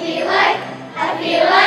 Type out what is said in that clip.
feel like, I feel like.